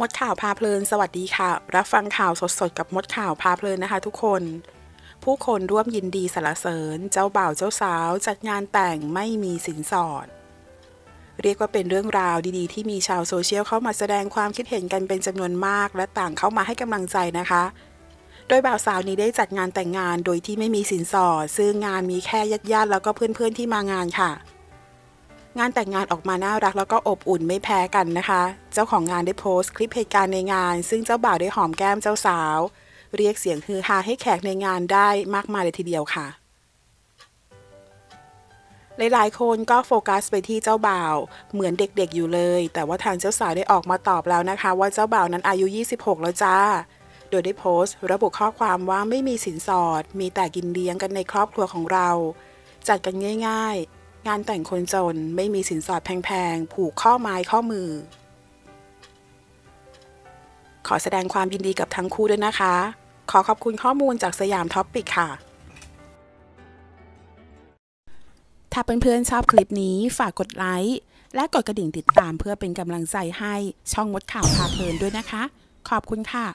มดข่าวพาเพลิน สวัสดีค่ะ รับฟังข่าวสดๆ กับมดข่าวพาเพลินนะคะ ทุกคน ผู้คนร่วมยินดีสรรเสริญ เจ้าบ่าวเจ้าสาว จัดงานแต่งไม่มีสินสอด เรียกว่าเป็นเรื่องราวดีๆ ที่มีชาวโซเชียลเข้ามาแสดงความคิดเห็นกันเป็นจำนวนมาก และต่างเข้ามาให้กำลังใจนะคะ โดยบ่าวสาวนี้ได้จัดงานแต่งงานโดยที่ไม่มีสินสอด ซึ่งงานมีแค่ญาติๆแล้วก็เพื่อนๆที่มางานค่ะ งานแต่งงานออกมาน่ารักแล้วก็อบอุ่นไม่แพ้กันนะคะ เจ้าของงานได้โพสต์คลิปเหตุการณ์ในงาน ซึ่งเจ้าบ่าวได้หอมแก้มเจ้าสาว เรียกเสียงฮือฮาให้แขกในงานได้มากมายเลยทีเดียวค่ะ หลายๆ คนก็โฟกัสไปที่เจ้าบ่าว เหมือนเด็กๆอยู่เลย แต่ว่าทางเจ้าสาวได้ออกมาตอบแล้วนะคะ ว่าเจ้าบ่าวนั้นอายุ 26 แล้วจ้า โดยได้โพสต์ ระบุข้อความว่าไม่มีสินสอด มีแต่กินเลี้ยงกันในครอบครัวของเรา จัดกันง่าย ๆ งานแต่งคนจนไม่มีสินสอดแพงๆ ผูกข้อไม้ข้อมือ ขอแสดงความยินดีกับทั้งคู่ด้วยนะคะ ขอขอบคุณข้อมูลจาก Siam Topic ค่ะ ถ้าเพื่อนๆชอบคลิปนี้ฝากกดไลค์และกดกระดิ่งติดตามเพื่อเป็นกำลังใจให้ช่องมดข่าวพาเพลินด้วยนะคะ ขอบคุณค่ะ